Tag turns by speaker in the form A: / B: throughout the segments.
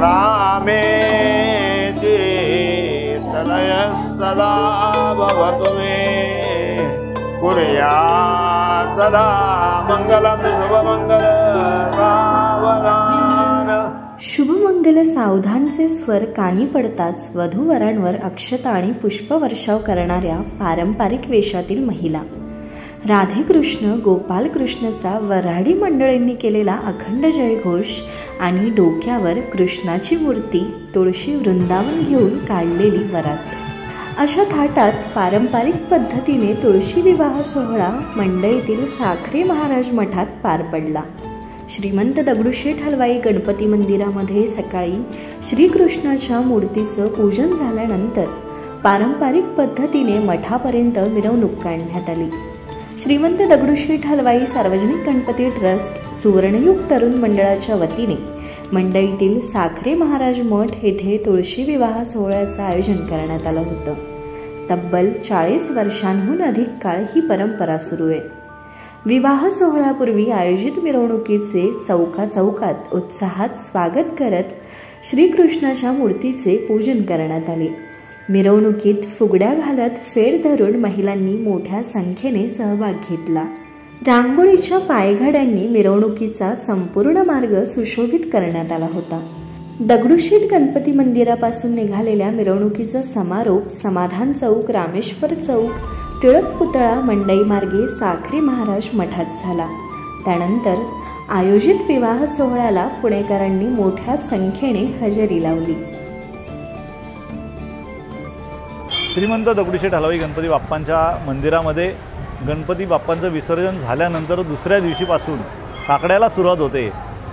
A: रामेति सलय सदा भवतु मे। कुर्या सदा मङ्गलं शुभमङ्गल सावधान।
B: शुभमंगल सावधानचे स्वर कानी पडताच वधूवरांवर अक्षता आणि पुष्पवर्षाव करणाऱ्या पारंपरिक वेशातील महिला. राधेकृष्ण गोपालकृष्णचा वऱ्हाडी मंडळींनी केलेला अखंड जयघोष आणि डोक्यावर कृष्णाची मूर्ती तुळशी वृंदावन घेऊन काढलेली वरात. अशा थाटात पारंपरिक पद्धतीने तुळशी विवाह सोहळा मंडईतील साखरे महाराज मठात पार पडला. श्रीमंत दगडूशेठ हलवाई गणपती मंदिरामध्ये सकाळी श्रीकृष्णाच्या मूर्तीचं पूजन झाल्यानंतर पारंपरिक पद्धतीने मठापर्यंत मिरवणूक काढण्यात आली. श्रीमंत दगडूशेठ हलवाई सार्वजनिक गणपती ट्रस्ट सुवर्णयुग तरुण मंडळाच्या वतीने मंडईतील साखरे महाराज मठ येथे तुळशी विवाह सोहळ्याचं आयोजन करण्यात आलं होतं. तब्बल चाळीस वर्षांहून अधिक काळ ही परंपरा सुरू आहे. विवाह सोहळ्यापूर्वी आयोजित मिरवणुकीचे चौका चौकात उत्साहात स्वागत करत श्रीकृष्णाच्या मूर्तीचे पूजन करण्यात आले. मिरवणुकीत फुगड्या घालत फेर धरून महिलांनी मोठ्या संख्येने सहभाग घेतला. रांगोळीच्या पायघड्यांनी मिरवणुकीचा संपूर्ण मार्ग सुशोभित करण्यात आला होता. दगडूशेठ गणपती मंदिरापासून निघालेल्या मिरवणुकीचा समारोप समाधान चौक रामेश्वर चौक टिळक पुतळा मंडई मार्गे साखरी महाराज मठात झाला. त्यानंतर आयोजित विवाह सोहळ्याला पुणेकरांनी मोठ्या संख्येने हजेरी लावली.
C: श्रीमंत दगडूशेठ हलवाई गणपती बाप्पांच्या मंदिरामध्ये गणपती बाप्पांचं विसर्जन झाल्यानंतर दुसऱ्या दिवशीपासून काकड्याला सुरुवात होते.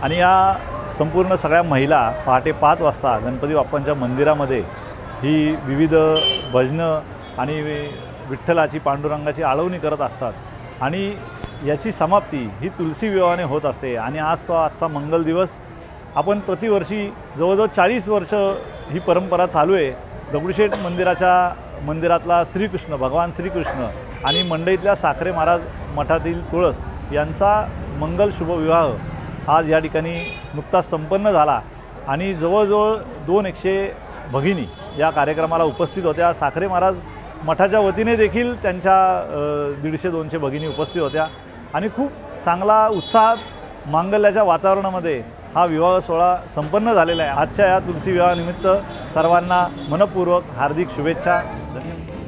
C: आणि या संपूर्ण सगळ्या महिला पहाटे पाच वाजता गणपती बाप्पांच्या मंदिरामध्ये ही विविध भजनं आणि विठ्ठलाची पांडुरंगाची आळवणी करत असतात. आणि याची समाप्ती ही तुलसी विवाहाने होत असते. आणि आज तो आजचा मंगल दिवस. आपण प्रतिवर्षी जवळजवळ चाळीस वर्ष ही परंपरा चालू आहे. दगडूशेठ मंदिराच्या मंदिरातला श्रीकृष्ण भगवान श्रीकृष्ण आणि मंडईतल्या साखरे महाराज मठातील तुळस यांचा मंगल शुभविवाह आज या ठिकाणी नुकताच संपन्न झाला. आणि जवळजवळ दोन एकशे भगिनी या कार्यक्रमाला उपस्थित होत्या. साखरे महाराज मठाच्या वतीने देखील त्यांच्या दीडशे दोनशे भगिनी उपस्थित होत्या. आणि खूप चांगला उत्साहात मांगल्याच्या वातावरणामध्ये हा विवाह सोहळा संपन्न झालेला आहे. आजच्या या तुलसी विवाहानिमित्त सर्वांना मनपूर्वक हार्दिक शुभेच्छा. धन्यवाद.